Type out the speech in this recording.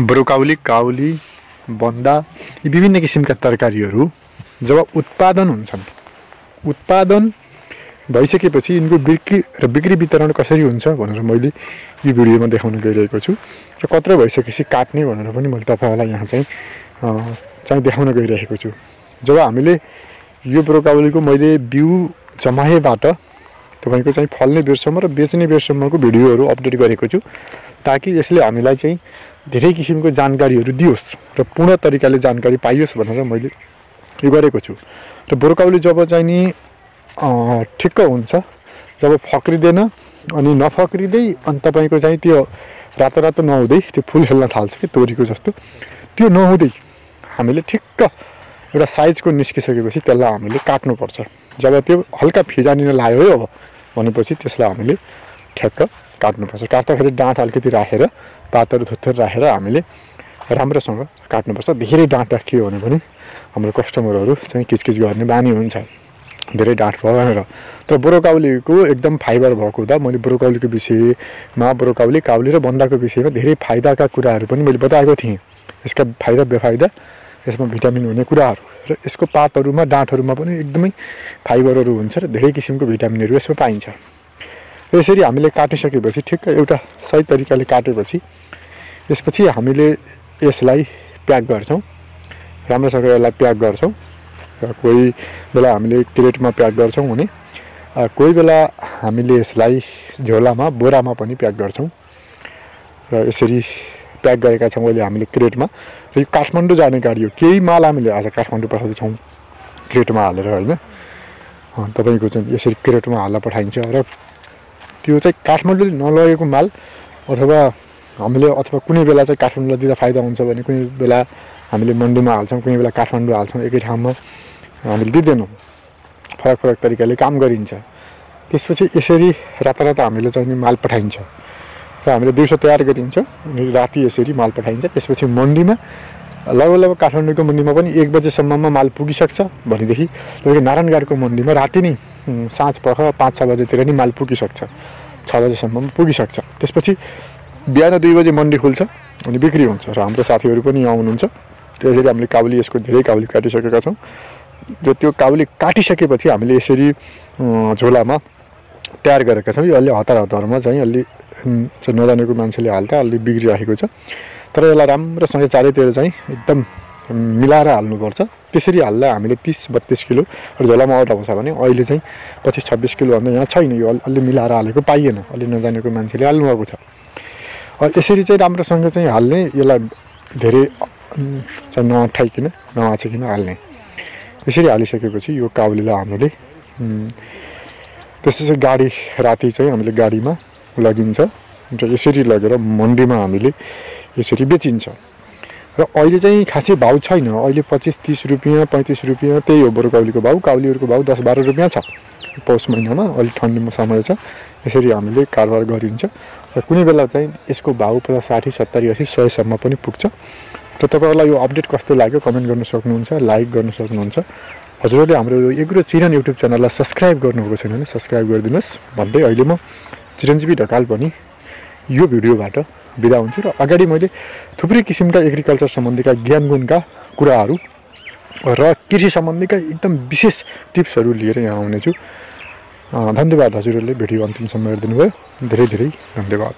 Broccoli काउली बन्दा यी विभिन्न किसिमका तरकारीहरू जब उत्पादन हुन्छन्। उत्पादन भइसकेपछि यिनको बिक्री र बिक्री वितरण कसरी हुन्छ भनेर मैले यो भिडियोमा देखाउन गइरहेको छु र कत्रो भइसकेपछि काट्ने भनेर पनि मैले तपाईँहरूलाई यहाँ चाहिँ चाहिँ देखाउन गइरहेको छु। जब हामीले यो ब्रोकाउलीको मैले बिउ जमाएबाट तपाईँको चाहिँ फल्ने बेरसम्म र बेच्ने बेरसम्मको भिडियोहरू अपडेट गरेको छु ताकि यसले हामीलाई चाहिँ धेरै किसिमको जानकारीहरू दियोस् र पूर्ण तरिकाले जानकारी पाइयोस् भनेर मैले यो गरेको छु। र ब्रोकाउली जब चाहिँ नि ठिक्क हुन्छ जब फक्रिँदैन अनि नफक्रिँदै अनि तपाईँको चाहिँ त्यो रातो रातो नहुँदै त्यो फुल खेल्न थाल्छ कि तोरीको जस्तो त्यो नहुँदै हामीले ठिक्क एउटा साइजको निस्किसकेपछि त्यसलाई हामीले काट्नुपर्छ। जब त्यो हल्का फिजानिन लाग्यो है अब भनेपछि त्यसलाई हामीले ठ्याक्क काट्नुपर्छ। काट्दाखेरि डाँठ अलिकति राखेर पातहरू थोत्थर राखेर हामीले राम्रोसँग काट्नुपर्छ। धेरै डाँठ राखियो भने पनि हाम्रो कस्टमरहरू चाहिँ किचकिच गर्ने बानी हुन्छ। धेरै डाँठ भयो भनेर। तर ब्रोकाउलीको एकदम फाइबर भएको हुँदा मैले ब्रोकाउलीको विषयमा ब्रोकाउली काउली र बन्दाको विषयमा धेरै फाइदाका कुराहरू पनि मैले बताएको थिएँ। यसका फाइदा बेफाइदा यसमा भिटामिन हुने कुराहरू। र यसको पातहरूमा डाँठहरूमा पनि एकदमै फाइबरहरू हुन्छ र धेरै किसिमको भिटामिनहरू यसमा पाइन्छ। यसरी हामीले काटिसकेपछि ठिक्क एउटा सही तरिकाले काटेपछि त्यसपछि हामीले यसलाई प्याक गर्छौँ। राम्रोसँग यसलाई प्याक गर्छौँ। र कोही बेला हामीले क्रेटमा प्याक गर्छौँ भने कोही बेला हामीले यसलाई झोलामा बोरामा पनि प्याक गर्छौँ। र यसरी प्याक गरेका छौँ अहिले हामीले क्रेटमा। र यो काठमाडौँ जाने गाडी हो। केही माल हामीले आज काठमाडौँ पठाउँदैछौँ क्रेटमा हालेर होइन। तपाईँको चाहिँ यसरी क्रेटमा हालेर पठाइन्छ। र त्यो चाहिँ काठमाडौँले नलगेको माल अथवा हामीले अथवा कुनै बेला चाहिँ काठमाडौँलाई दिँदा फाइदा हुन्छ भने कुनै बेला हामीले मन्डीमा हाल्छौँ कुनै बेला काठमाडौँ हाल्छौँ एकै ठाउँमा हामीले दिँदैनौँ। फरक फरक तरिकाले काम गरिन्छ। त्यसपछि यसरी रातारात हामीले चाहिँ माल पठाइन्छ। र हामीले दिउँसो तयार गरिन्छ राति यसरी माल पठाइन्छ। त्यसपछि मन्डीमा लगभग लगभग काठमाडौँको मन्डीमा पनि एक बजेसम्ममा माल पुगिसक्छ भनेदेखि तपाईँको नारायणगढको मन्डीमा राति नै साँझ पख पाँच छ बजेतिर नै माल पुगिसक्छ छ बजीसम्म पुगिसक्छ। त्यसपछि बिहान दुई बजी मन्डी खुल्छ अनि बिक्री हुन्छ र हाम्रो साथीहरू पनि आउनुहुन्छ। त्यसरी हामीले काबुली यसको धेरै काबुली काटिसकेका छौँ। र त्यो काबुली काटिसकेपछि हामीले यसरी झोलामा तयार गरेका छौँ। यो अलि हतार हतारमा चाहिँ अलि नजानेको मान्छेले हाल्दा अलि बिग्रिराखेको छ। तर यसलाई राम्रोसँग चारैतिर चाहिँ एकदम मिलाएर हाल्नुपर्छ। त्यसरी हाल्दा हामीले तिस बत्तिस किलो झोलामा आउट आउँछ भने अहिले चाहिँ पच्चिस छब्बिस किलोभन्दा यहाँ छैन यो अलि मिलाएर हालेको पाइएन अलि नजानेको मान्छेले हाल्नुभएको छ। यसरी चाहिँ राम्रोसँग चाहिँ हाल्ने यसलाई धेरै चाहिँ नअठाइकन नआँचिकन हाल्ने। यसरी हालिसकेपछि यो काउलीलाई हामीले त्यसै चाहिँ गाडी राति चाहिँ हामीले गाडीमा लगिन्छ। र यसरी लगेर मन्डीमा हामीले यसरी बेचिन्छ। र अहिले चाहिँ खासै भाउ छैन। अहिले पच्चिस तिस रुपियाँ पैँतिस रुपियाँ त्यही हो बरु काउलीको भाउ। काउलीहरूको भाउ दस बाह्र रुपियाँ छ। पौष महिनामा अलिक ठन्डीमा समय छ। यसरी हामीले कारोबार गरिन्छ। र कुनै बेला चाहिँ यसको भाउ पचास साठी सत्तरी असी सयसम्म पनि पुग्छ। र तपाईँहरूलाई यो अपडेट कस्तो लाग्यो कमेन्ट गर्न सक्नुहुन्छ लाइक गर्न सक्नुहुन्छ। हजुरहरूले हाम्रो यो एग्रो चिरन युट्युब च्यानललाई सब्सक्राइब गर्नुभएको छैन भने सब्सक्राइब गरिदिनुहोस्। भन्दै अहिले म चिरञ्जीवी ढकाल पनि यो भिडियोबाट बिदा हुन्छु र अगाडि मैले थुप्रै किसिमका एग्रिकल्चर सम्बन्धीका ज्ञान गुणका कुराहरू र कृषि सम्बन्धीका एकदम विशेष टिप्सहरू लिएर यहाँ आउनेछु। धन्यवाद हजुरहरूले भिडियो अन्तिमसम्म हेरिदिनु भयो धेरै धेरै धन्यवाद।